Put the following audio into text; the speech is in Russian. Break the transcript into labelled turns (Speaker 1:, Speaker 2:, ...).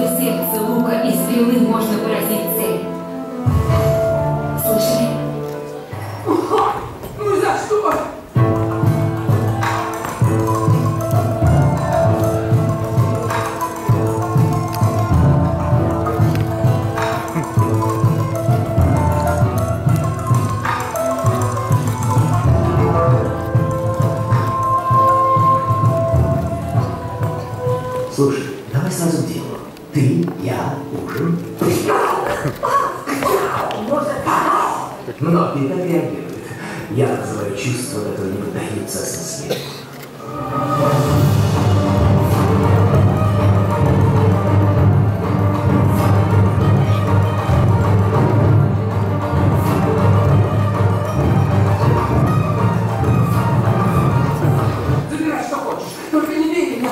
Speaker 1: Если сердце лука и стрелы можно поразить цель. Слышали?
Speaker 2: Ну за что?
Speaker 3: Слушай, давай сразу к делу. Ты, я, ужин. Многие так реагируют. Я называю чувства, которые не поддаются осмыслению.
Speaker 2: Только не меня.